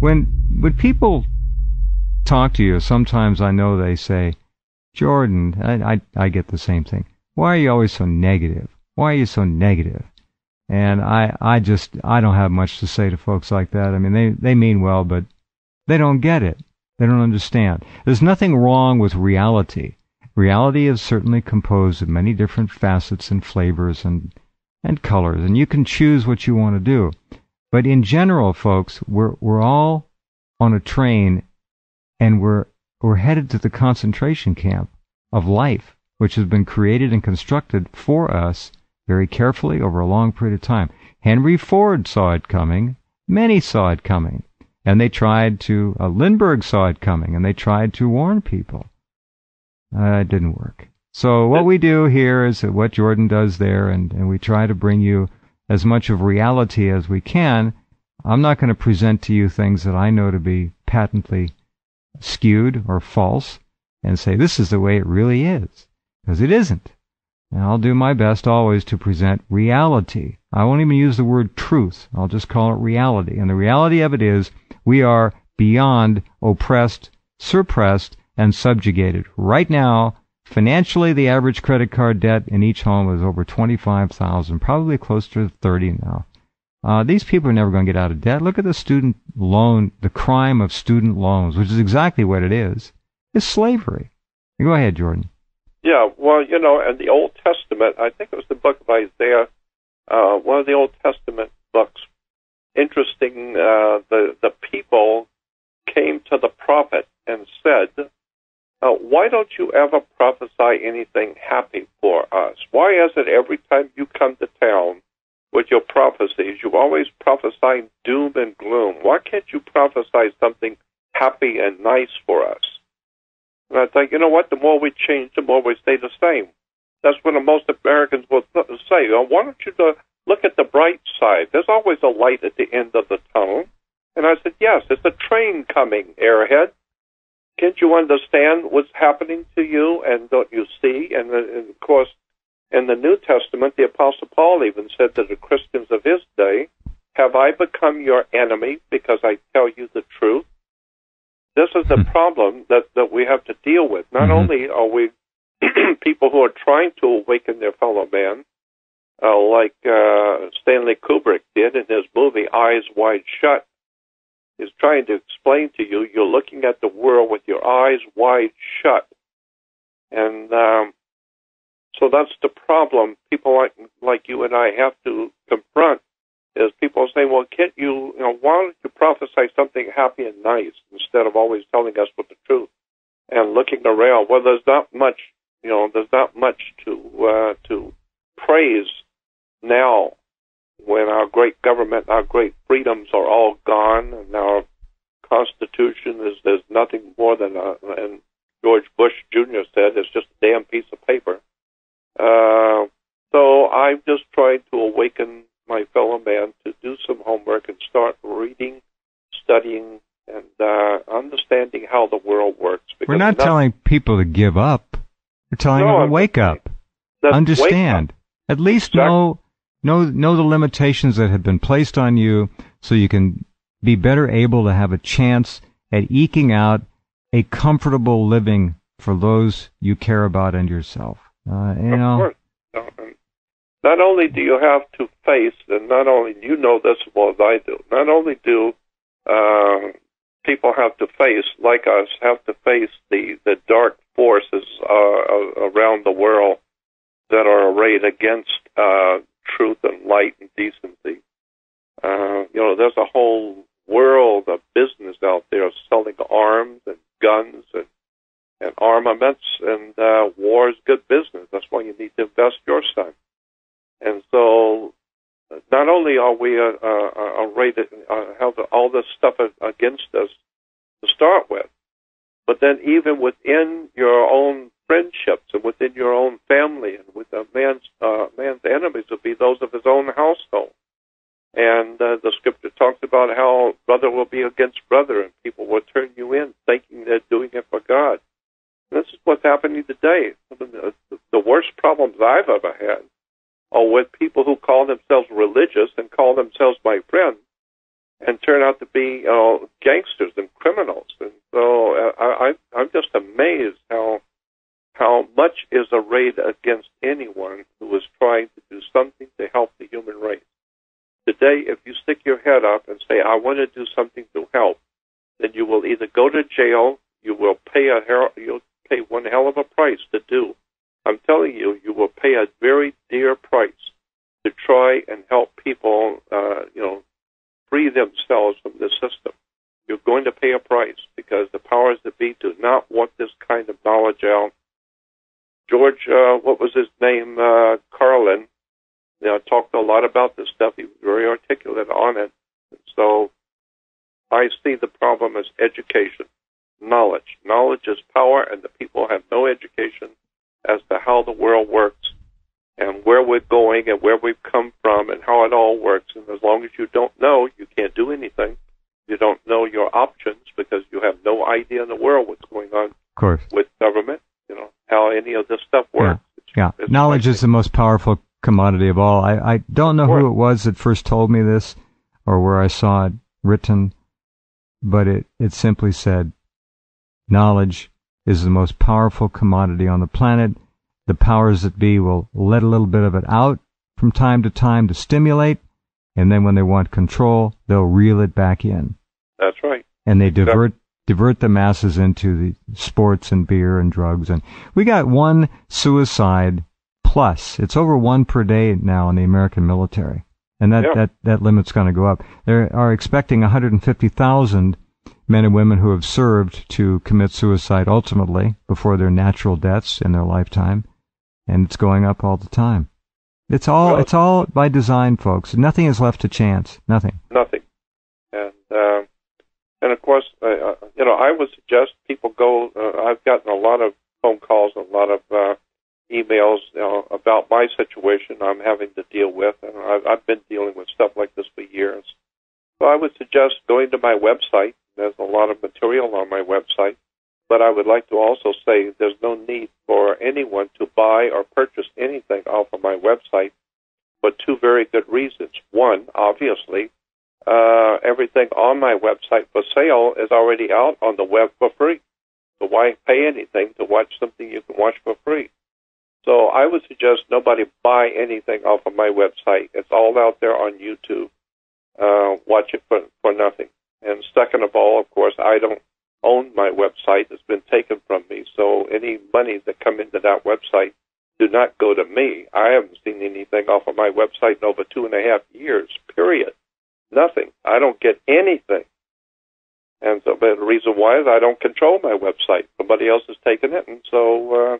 when when people talk to you, sometimes I know they say, Jordan, I, I, I get the same thing. Why are you always so negative? Why are you so negative? And I, I just, I don't have much to say to folks like that. I mean, they, they mean well, but they don't get it. They don't understand. There's nothing wrong with reality. Reality is certainly composed of many different facets and flavors and, and colors, and you can choose what you want to do. But in general, folks, we're, we're all on a train and we're, we're headed to the concentration camp of life, which has been created and constructed for us very carefully over a long period of time. Henry Ford saw it coming. Many saw it coming. And they tried to, uh, Lindbergh saw it coming, and they tried to warn people. Uh, it didn't work. So what we do here is what Jordan does there, and, and we try to bring you as much of reality as we can. I'm not going to present to you things that I know to be patently skewed or false and say this is the way it really is, because it isn't. And I'll do my best always to present reality. I won't even use the word truth. I'll just call it reality. And the reality of it is we are beyond oppressed, suppressed, and subjugated. Right now, financially, the average credit card debt in each home is over 25,000, probably close to 30 now. Uh, these people are never going to get out of debt. Look at the student loan, the crime of student loans, which is exactly what it is. It's slavery. Go ahead, Jordan. Yeah, well, you know, in the Old Testament, I think it was the book of Isaiah, uh, one of the Old Testament books. Interesting, uh, the the people came to the prophet and said, "Why don't you ever prophesy anything happy for us? Why is it every time you come to town with your prophecies, you always prophesy doom and gloom? Why can't you prophesy something happy and nice for us?" And I think, you know what? The more we change, the more we stay the same. That's what most Americans will say. Oh, why don't you uh, look at the bright side? There's always a light at the end of the tunnel. And I said, yes, it's a train coming, airhead. Can't you understand what's happening to you? And don't you see? And, uh, and of course, in the New Testament, the Apostle Paul even said to the Christians of his day, Have I become your enemy because I tell you the truth? This is the hmm. problem that, that we have to deal with. Not mm-hmm. only are we people who are trying to awaken their fellow man, uh, like uh, Stanley Kubrick did in his movie Eyes Wide Shut, is trying to explain to you you're looking at the world with your eyes wide shut. And um, so that's the problem people like, like you and I have to confront is people say, well, can't you, you know, why don't you prophesy something happy and nice instead of always telling us what the truth and looking around? Well, there's not much, you know, there's not much to uh, to praise now when our great government, our great freedoms are all gone, and our Constitution is there's nothing more than a, and George Bush Jr. said it's just a damn piece of paper. Uh, so I'm just trying to awaken my fellow man to do some homework and start reading, studying, and uh, understanding how the world works. We're not, not, telling people to give up. We're telling no, them to wake up, understand, wake up. at least exactly. know know know the limitations that have been placed on you, so you can be better able to have a chance at eking out a comfortable living for those you care about and yourself. Uh, you of know, course not only do you have to face, and not only you know this as well as I do, not only do uh, people have to face, like us, have to face the, the dark forces uh, around the world that are arrayed against uh, truth and light and decency. Uh, you know, there's a whole world of business out there selling arms and guns and and armaments, and uh, war is good business. That's why you need to invest your time. And so, not only are we uh, uh, rated, uh, have all this stuff against us to start with, but then even within your own friendships and within your own family and with a man's uh, man's enemies will be those of his own household. And uh, the scripture talks about how brother will be against brother, and people will turn you in, thinking they're doing it for God. And this is what's happening today. The, the worst problems I've ever had or with people who call themselves religious and call themselves my friends, and turn out to be you know, gangsters and criminals. And so uh, I, I'm just amazed much is arrayed against anyone who is trying to do something to help the human race. Today, if you stick your head up and say, "I want to do something to help," then you will either go to jail, you will pay a hell, you'll pay one hell of a price to do. I'm telling you, you will pay a very dear price to try and help people, uh, you know, free themselves from this system. You're going to pay a price because the powers that be do not want this kind of knowledge out. George, uh, what was his name? Uh, Carlin, you know, talked a lot about this stuff. He was very articulate on it. And so I see the problem as education, knowledge. Knowledge is power, and the people have no education as to how the world works and where we're going and where we've come from and how it all works. And as long as you don't know, you can't do anything. You don't know your options because you have no idea in the world what's going on of course. with government, you know, how any of this stuff works. Yeah. yeah. Knowledge is the most powerful commodity of all. I, I don't know who it was that first told me this or where I saw it written, but it, it simply said, knowledge is the most powerful commodity on the planet the powers that be will let a little bit of it out from time to time to stimulate, and then when they want control, they'll reel it back in. That's right. And they divert divert the masses into the sports and beer and drugs. And we got one suicide plus. It's over one per day now in the American military. And that, Yeah. that, that limit's going to go up. They are expecting 150,000 men and women who have served to commit suicide ultimately before their natural deaths in their lifetime. And it's going up all the time. It's all, Well- it's all by design, folks. Nothing is left to chance. Nothing. nothing. And uh, and of course, uh, uh, you know, I would suggest people go. Uh, I've gotten a lot of phone calls, a lot of uh, emails you know, about my situation I'm having to deal with, and I've, I've been dealing with stuff like this for years. So I would suggest going to my website. There's a lot of material on my website, but I would like to also say there's no need for anyone to buy or purchase anything off of my website for two very good reasons. One, obviously, uh, everything on my website for sale is already out on the web for free. So why pay anything to watch something you can watch for free? So I would suggest nobody buy anything off of my website. It's all out there on YouTube. Uh, watch it for, for nothing. And second of all, of course, I don't own my website. It's been taken from me. So any money that come into that website do not go to me. I haven't seen anything off of my website in over two and a half years, period. Nothing. I don't get anything. And so, but the reason why is I don't control my website. Somebody else has taken it. And so, uh,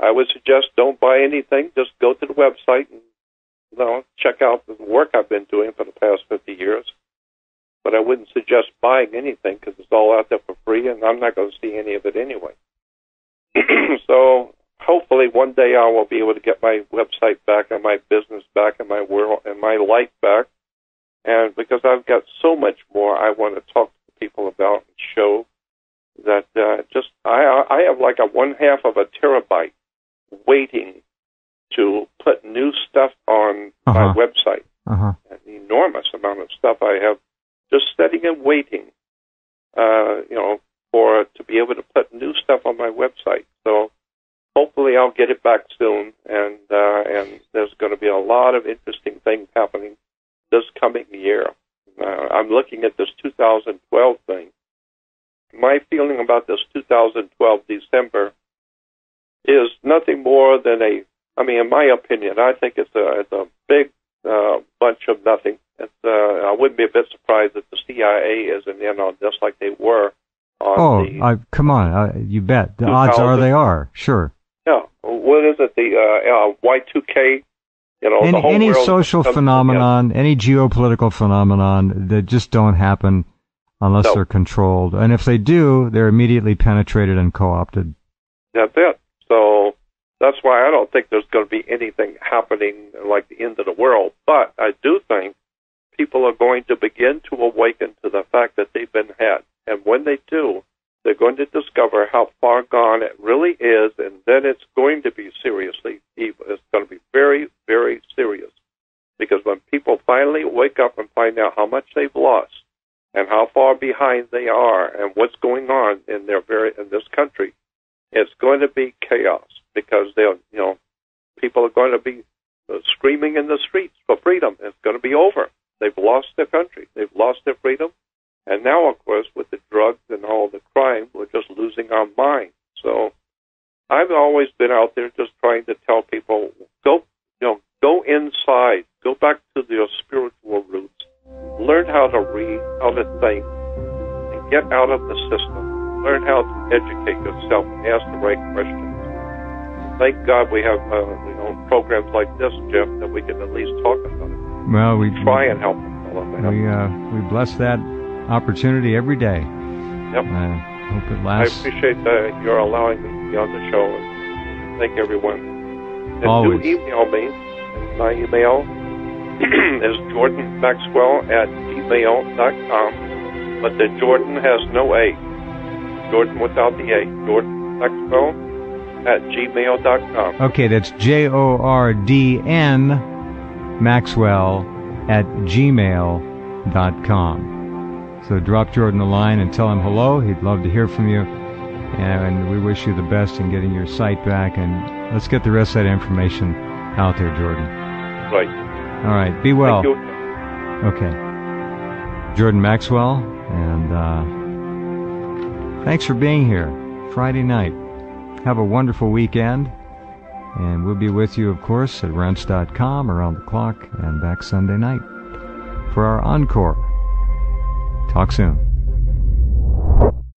I would suggest don't buy anything. Just go to the website and, you know, check out the work I've been doing for the past 50 years. But I wouldn't suggest buying anything because it's all out there for free and I'm not going to see any of it anyway. so hopefully one day I will be able to get my website back and my business back and my world and my life back. And because I've got so much more I want to talk to people about and show that uh, just I I have like a one half of a terabyte waiting to put new stuff on my Uh-huh. website. Uh huh. An enormous amount of stuff I have just sitting and waiting, uh, you know, for to be able to put new stuff on my website. So hopefully I'll get it back soon, and uh, and there's going to be a lot of interesting things happening this coming year. Uh, I'm looking at this 2012 thing. My feeling about this 2012 December is nothing more than a. I mean, in my opinion, I think it's a it's a big uh, bunch of nothing. It's, uh, I wouldn't be a bit surprised if the CIA isn't in on this like they were on Oh, the. I, come on. Uh, you bet. The odds are they are. Sure. yeah, what is it? The uh, uh, Y2K. You know, any any social phenomenon, any geopolitical phenomenon that just don't happen unless No. they're controlled. And if they do, they're immediately penetrated and co-opted. That's it. So that's why I don't think there's going to be anything happening like the end of the world. But I do think people are going to begin to awaken to the fact that they've been had. And when they do, they're going to discover how far gone it really is, and then it's going to be seriously evil. It's going to be very, very serious. Because when people finally wake up and find out how much they've lost, and how far behind they are and what's going on in their very in this country, it's going to be chaos because they'll you know people are going to be uh, screaming in the streets for freedom. It's going to be over. They've lost their country. They've lost their freedom. And now, of course, with the drugs and all the crime, we're just losing our mind. So I've always been out there just trying to tell people, go, you know, go inside, go back to your spiritual roots, learn how to read, how to think, and get out of the system. Learn how to educate yourself and ask the right questions. Thank God we have, uh, you know, programs like this, Jim, that we can at least talk about it. Well, we try and help them. We uh, we bless that opportunity every day. Yep. I hope it lasts. I appreciate that you're allowing me to be on the show. And thank everyone. And Always. do email me. My email is Jordan Maxwell at gmail.com. But the Jordan has no A. Jordan without the A. Jordan Maxwell at gmail.com. Okay, that's J O R D N Maxwell at gmail.com. So drop Jordan a line and tell him hello. He'd love to hear from you. And we wish you the best in getting your site back. And let's get the rest of that information out there, Jordan. Right. All right, be well. Thank you. Okay. Jordan Maxwell, and uh, thanks for being here Friday night. Have a wonderful weekend, and we'll be with you, of course, at Rense.com around the clock and back Sunday night for our encore. Talk soon.